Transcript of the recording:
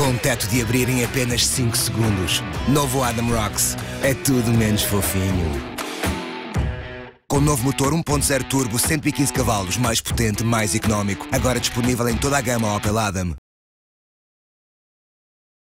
Com um teto de abrir em apenas 5 segundos. Novo Adam Rocks. É tudo menos fofinho. Com o novo motor 1.0 turbo, 115 cavalos, mais potente, mais económico. Agora disponível em toda a gama Opel Adam.